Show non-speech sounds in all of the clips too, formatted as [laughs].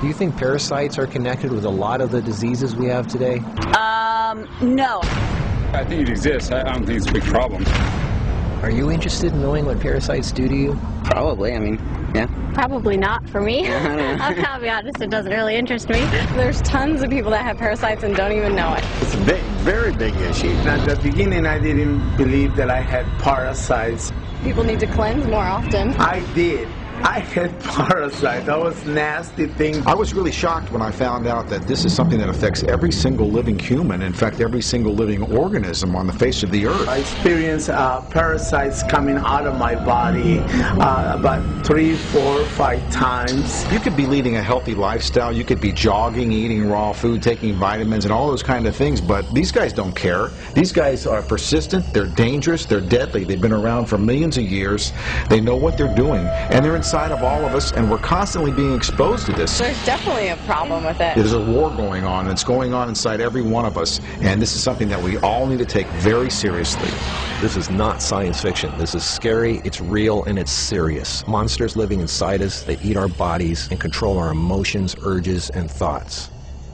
Do you think parasites are connected with a lot of the diseases we have today? Um, no. I think it exists. I don't think it's a big problem. Are you interested in knowing what parasites do to you? Probably. I mean, yeah. Probably not for me. [laughs] I'm gonna be honest, it doesn't really interest me. There's tons of people that have parasites and don't even know it. It's a big, very big issue. At the beginning, I didn't believe that I had parasites. People need to cleanse more often. I did. I had parasites. That was nasty thing. I was really shocked when I found out that this is something that affects every single living human, in fact, every single living organism on the face of the earth. I experienced uh, parasites coming out of my body uh, about three, four, five times. You could be leading a healthy lifestyle, you could be jogging, eating raw food, taking vitamins, and all those kind of things, but these guys don't care. These guys are persistent, they're dangerous, they're deadly. They've been around for millions of years, they know what they're doing, and they're inside of all of us, and we're constantly being exposed to this. There's definitely a problem with it. There's a war going on. It's going on inside every one of us, and this is something that we all need to take very seriously. This is not science fiction. This is scary, it's real, and it's serious. Monsters living inside us they eat our bodies and control our emotions, urges, and thoughts.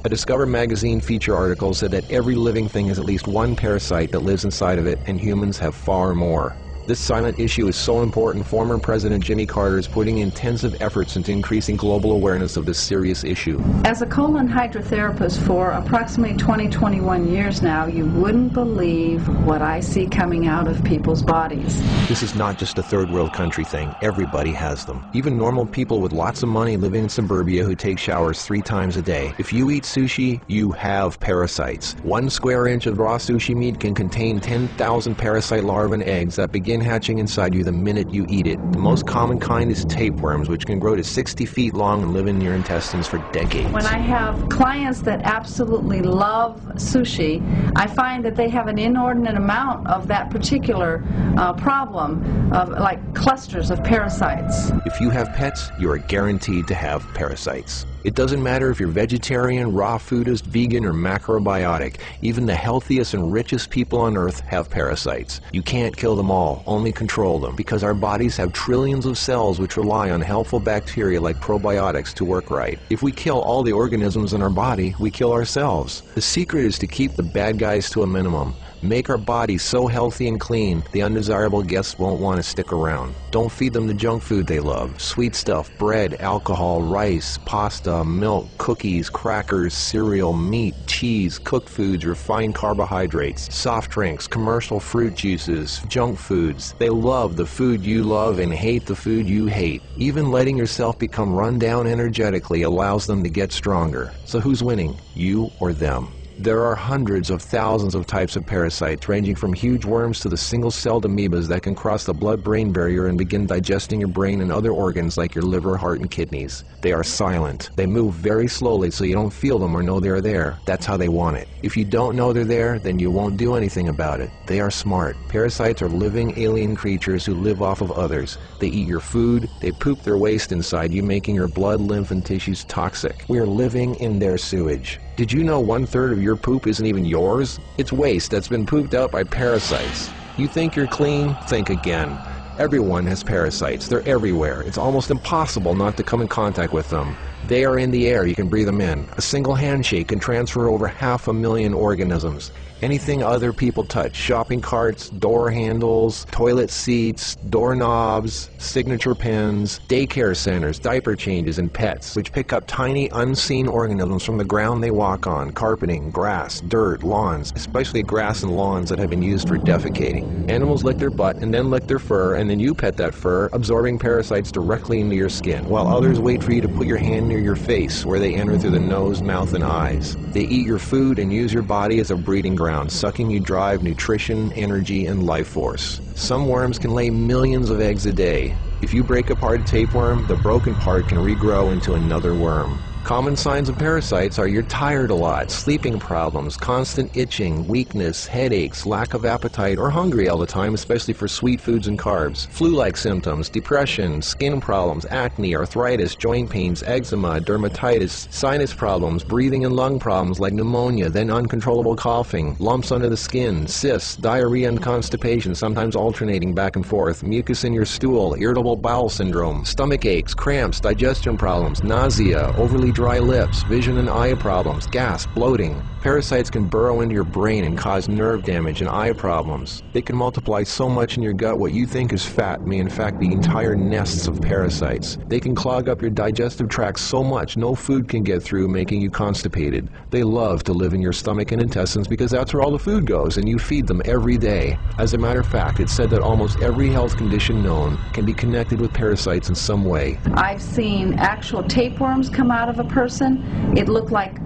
A Discover magazine feature article said that every living thing has at least one parasite that lives inside of it, and humans have far more. This silent issue is so important, former President Jimmy Carter is putting intensive efforts into increasing global awareness of this serious issue. As a colon hydrotherapist for approximately 20, 21 years now, you wouldn't believe what I see coming out of people's bodies. This is not just a third world country thing. Everybody has them. Even normal people with lots of money living in suburbia who take showers three times a day. If you eat sushi, you have parasites. One square inch of raw sushi meat can contain 10,000 parasite larvae and eggs that begin hatching inside you the minute you eat it. The most common kind is tapeworms, which can grow to 60 feet long and live in your intestines for decades. When I have clients that absolutely love sushi, I find that they have an inordinate amount of that particular uh, problem of like clusters of parasites. If you have pets, you are guaranteed to have parasites. It doesn't matter if you're vegetarian, raw foodist, vegan, or macrobiotic. Even the healthiest and richest people on earth have parasites. You can't kill them all, only control them, because our bodies have trillions of cells which rely on helpful bacteria like probiotics to work right. If we kill all the organisms in our body, we kill ourselves. The secret is to keep the bad guys to a minimum. Make our bodies so healthy and clean, the undesirable guests won't want to stick around. Don't feed them the junk food they love. Sweet stuff, bread, alcohol, rice, pasta, Uh, milk, cookies, crackers, cereal, meat, cheese, cooked foods, refined carbohydrates, soft drinks, commercial fruit juices, junk foods. They love the food you love and hate the food you hate. Even letting yourself become run down energetically allows them to get stronger. So who's winning, you or them? There are hundreds of thousands of types of parasites, ranging from huge worms to the single-celled amoebas that can cross the blood-brain barrier and begin digesting your brain and other organs like your liver, heart, and kidneys. They are silent. They move very slowly so you don't feel them or know they're there. That's how they want it. If you don't know they're there, then you won't do anything about it. They are smart. Parasites are living alien creatures who live off of others. They eat your food, they poop their waste inside you, making your blood, lymph, and tissues toxic. We are living in their sewage. Did you know one third of your poop isn't even yours? It's waste that's been pooped out by parasites. You think you're clean? Think again. Everyone has parasites. They're everywhere. It's almost impossible not to come in contact with them. They are in the air. You can breathe them in. A single handshake can transfer over half a million organisms. Anything other people touch, shopping carts, door handles, toilet seats, doorknobs, signature pens, daycare centers, diaper changes, and pets, which pick up tiny unseen organisms from the ground they walk on, carpeting, grass, dirt, lawns, especially grass and lawns that have been used for defecating. Animals lick their butt and then lick their fur, and then you pet that fur, absorbing parasites directly into your skin, while others wait for you to put your hand near your face, where they enter through the nose, mouth, and eyes. They eat your food and use your body as a breeding ground, sucking you of nutrition, energy, and life force. Some worms can lay millions of eggs a day. If you break apart a tapeworm, the broken part can regrow into another worm. Common signs of parasites are you're tired a lot, sleeping problems, constant itching, weakness, headaches, lack of appetite, or hungry all the time, especially for sweet foods and carbs, flu-like symptoms, depression, skin problems, acne, arthritis, joint pains, eczema, dermatitis, sinus problems, breathing and lung problems like pneumonia, then uncontrollable coughing, lumps under the skin, cysts, diarrhea and constipation, sometimes alternating back and forth, mucus in your stool, irritable bowel syndrome, stomach aches, cramps, digestion problems, nausea, overly dry lips, vision and eye problems, gas, bloating. Parasites can burrow into your brain and cause nerve damage and eye problems. They can multiply so much in your gut what you think is fat may in fact be entire nests of parasites. They can clog up your digestive tract so much no food can get through making you constipated. They love to live in your stomach and intestines because that's where all the food goes and you feed them every day. As a matter of fact, it's said that almost every health condition known can be connected with parasites in some way. I've seen actual tapeworms come out of a person. It looked like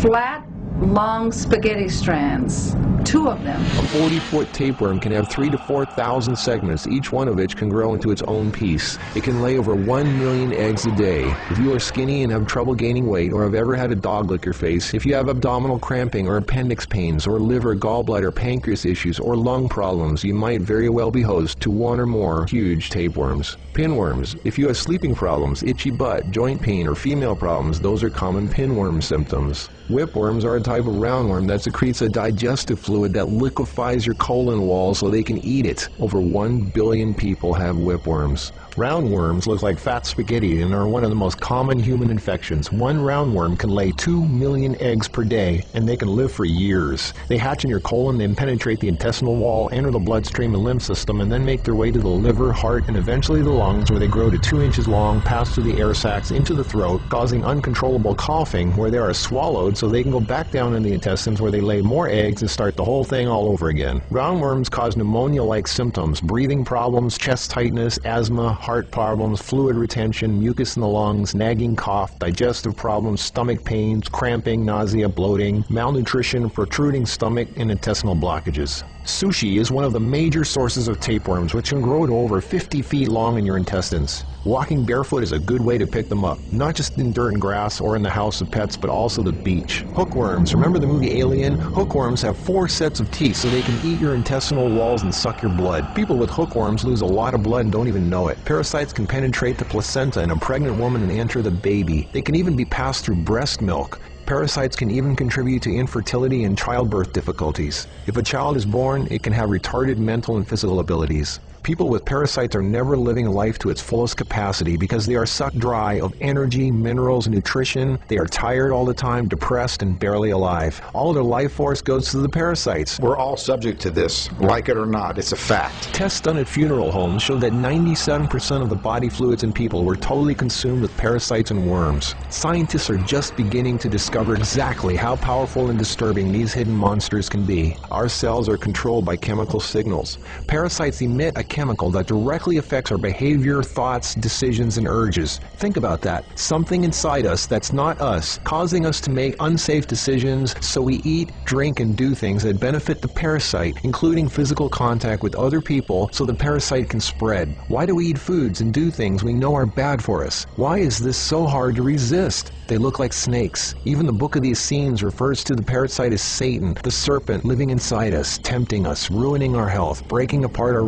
flat, long spaghetti strands. Two of them. A 40-foot tapeworm can have three to 4,000 segments, each one of which can grow into its own piece. It can lay over 1 million eggs a day. If you are skinny and have trouble gaining weight, or have ever had a dog lick your face, if you have abdominal cramping or appendix pains, or liver, gallbladder, pancreas issues, or lung problems, you might very well be host to one or more huge tapeworms. Pinworms. If you have sleeping problems, itchy butt, joint pain, or female problems, those are common pinworm symptoms. Whipworms are a type of roundworm that secretes a digestive fluid that liquefies your colon wall so they can eat it. Over 1 billion people have whipworms. Roundworms look like fat spaghetti and are one of the most common human infections. One roundworm can lay 2 million eggs per day and they can live for years. They hatch in your colon, then penetrate the intestinal wall, enter the bloodstream and lymph system, and then make their way to the liver, heart, and eventually the lungs where they grow to 2 inches long, pass through the air sacs into the throat, causing uncontrollable coughing where they are swallowed so they can go back down in the intestines where they lay more eggs and start the whole thing all over again. Roundworms cause pneumonia-like symptoms, breathing problems, chest tightness, asthma, heart problems, fluid retention, mucus in the lungs, nagging cough, digestive problems, stomach pains, cramping, nausea, bloating, malnutrition, protruding stomach, and intestinal blockages. Sushi is one of the major sources of tapeworms, which can grow to over 50 feet long in your intestines. Walking barefoot is a good way to pick them up, not just in dirt and grass or in the house of pets, but also the beach. Hookworms. Remember the movie Alien? Hookworms have four sets of teeth so they can eat your intestinal walls and suck your blood. People with hookworms lose a lot of blood and don't even know it. Parasites can penetrate the placenta in a pregnant woman and enter the baby. They can even be passed through breast milk. Parasites can even contribute to infertility and childbirth difficulties. If a child is born, it can have retarded mental and physical abilities. People with parasites are never living life to its fullest capacity because they are sucked dry of energy, minerals, nutrition. They are tired all the time, depressed, and barely alive. All their life force goes to the parasites. We're all subject to this, like it or not. It's a fact. Tests done at funeral homes show that 97% of the body fluids in people were totally consumed with parasites and worms. Scientists are just beginning to discover exactly how powerful and disturbing these hidden monsters can be. Our cells are controlled by chemical signals. Parasites emit a chemical that directly affects our behavior, thoughts, decisions, and urges. Think about that. Something inside us that's not us, causing us to make unsafe decisions, so we eat, drink, and do things that benefit the parasite, including physical contact with other people so the parasite can spread. Why do we eat foods and do things we know are bad for us? Why is this so hard to resist? They look like snakes. Even the book of the Essenes refers to the parasite as Satan, the serpent living inside us, tempting us, ruining our health, breaking apart our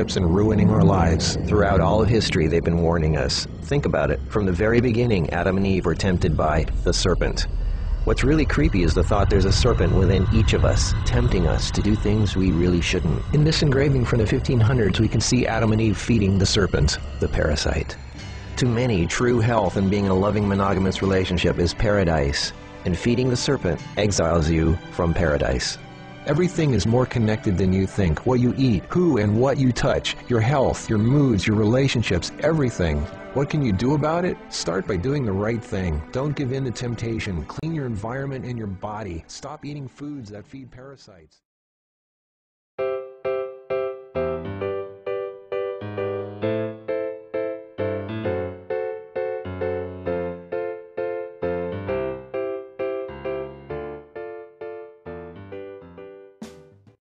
relationships, and ruining our lives. Throughout all of history, they've been warning us. Think about it. From the very beginning, Adam and Eve were tempted by the serpent. What's really creepy is the thought there's a serpent within each of us, tempting us to do things we really shouldn't. In this engraving from the 1500s, we can see Adam and Eve feeding the serpent, the parasite. To many, true health and being in a loving monogamous relationship is paradise, and feeding the serpent exiles you from paradise. Everything is more connected than you think. What you eat, who and what you touch, your health, your moods, your relationships, everything. What can you do about it? Start by doing the right thing. Don't give in to temptation. Clean your environment and your body. Stop eating foods that feed parasites.